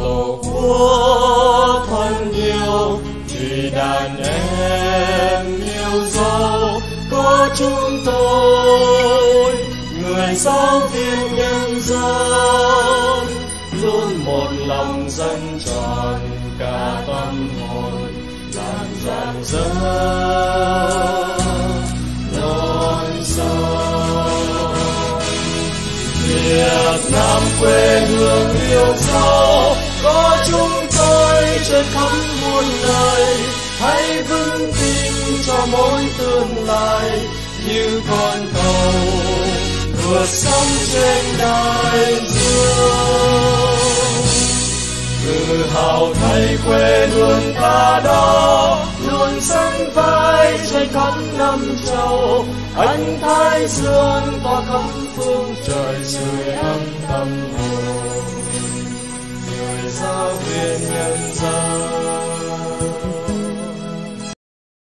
của thân yêu vì đàn em yêu dấu, có chúng tôi, người giáo viên nhân dân. Luôn một lòng dân tròn, cả tâm hồn làm dạng dân. Non sông Việt Nam quê hương yêu dấu trên khắp muôn đời, hãy vững tin cho mối tương lai như con cầu vượt sóng trên đại dương. Tự hào thay quê hương ta đó, luôn sánh vai trên khắp năm châu. Anh thái dương tỏa khắp phương trời sưởi ấm tâm hồn. Người giao viên nhân